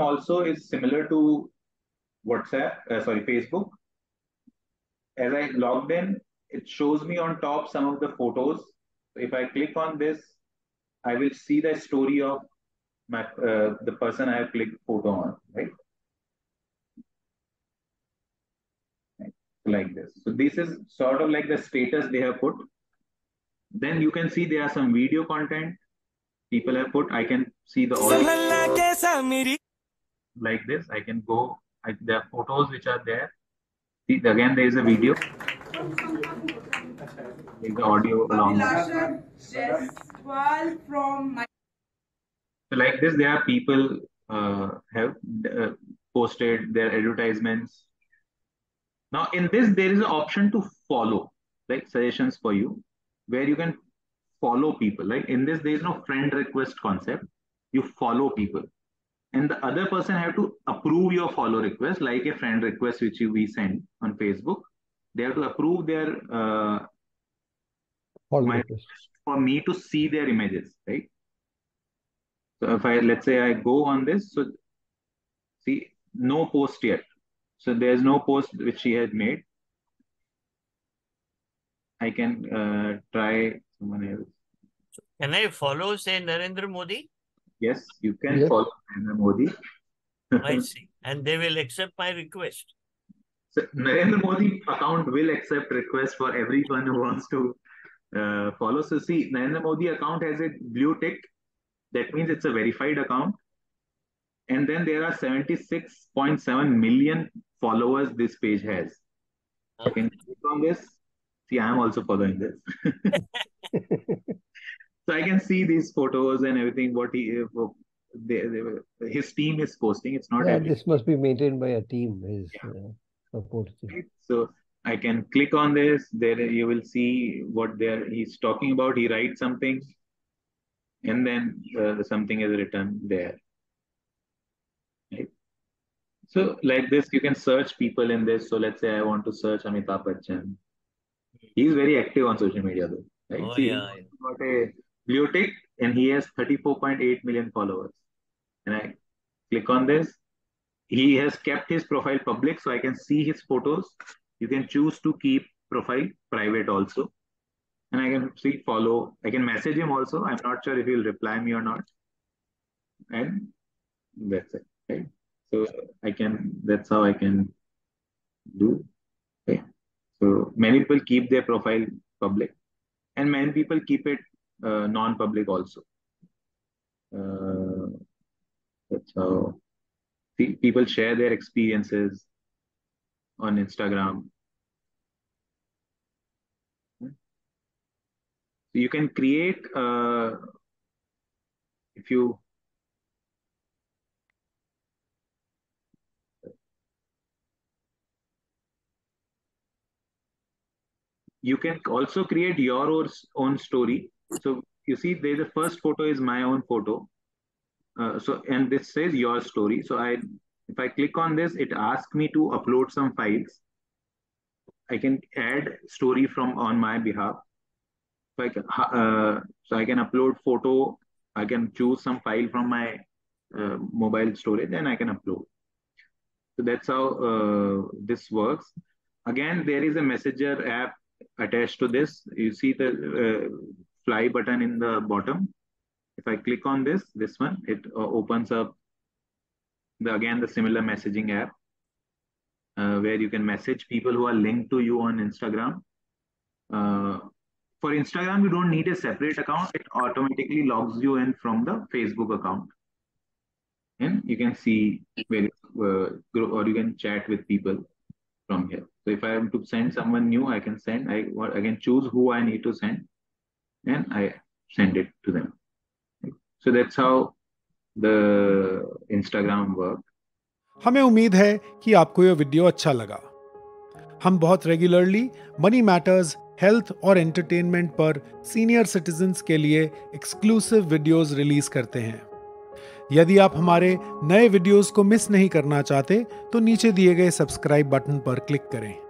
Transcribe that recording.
also is similar to WhatsApp, uh, sorry, Facebook. As I logged in, it shows me on top some of the photos. If I click on this, I will see the story of my uh, the person I have clicked photo on, right? Like this. So this is sort of like the status they have put. Then you can see there are some video content people have put. I can see the audio. Like this, I can go. I, there are photos which are there. See, again, there is a video. The audio along. so like this, there are people uh, have uh, posted their advertisements. Now, in this, there is an option to follow, like suggestions for you, where you can follow people. Like in this, there is no friend request concept. You follow people. And the other person have to approve your follow request, like a friend request which you we send on Facebook. They have to approve their uh, for me to see their images, right? So if I let's say I go on this, so see no post yet. So there's no post which she has made. I can uh, try someone else. Can I follow, say, Narendra Modi? Yes, you can yes. follow Narendra Modi. I see. And they will accept my request. So Narendra Modi account will accept requests for everyone who wants to uh, follow. So see, Narendra Modi account has a blue tick. That means it's a verified account. And then there are 76.7 million followers this page has. Okay. You can click on this See, I am also following this. so can see these photos and everything. What he, uh, they, they, his team is posting. It's not. Yeah, this must be maintained by a team. His yeah. uh, support team. So I can click on this. There you will see what there he's talking about. He writes something, and then uh, something is written there. Right. So like this, you can search people in this. So let's say I want to search Amitabh Bachchan. He's very active on social media though. Right? Oh, See, yeah, got tick and he has 34.8 million followers. And I click on this. He has kept his profile public so I can see his photos. You can choose to keep profile private also. And I can see follow. I can message him also. I'm not sure if he'll reply me or not. And that's it. So I can, that's how I can do. Okay. So many people keep their profile public, and many people keep it uh, non-public also. Uh, how people share their experiences on Instagram. So you can create uh, if you you can also create your own story. So you see, there the first photo is my own photo. Uh, so and this says your story. So I, if I click on this, it asks me to upload some files. I can add story from on my behalf. So I can, uh, so I can upload photo. I can choose some file from my uh, mobile storage and I can upload. So that's how uh, this works. Again, there is a messenger app attached to this. You see the uh, fly button in the bottom. If I click on this, this one, it uh, opens up the again the similar messaging app uh, where you can message people who are linked to you on Instagram. Uh, for Instagram, you don't need a separate account. It automatically logs you in from the Facebook account. And you can see where, uh, or you can chat with people from here. So if I am to send someone new, I can send, I, I can choose who I need to send and I send it to them. So that's how the Instagram work. हमें उम्मीद है कि आपको यह video अच्छा लगा हम बहुत रेगुलरली मनी मैटर्स हेल्थ और एंटरटेनमेंट पर सीनियर सिटीजन्स के लिए एक्सक्लूसिव वीडियोस रिलीज़ करते हैं यदि आप हमारे नए वीडियोस को मिस नहीं करना चाहते तो नीचे दिए गए सब्सक्राइब बटन पर क्लिक करें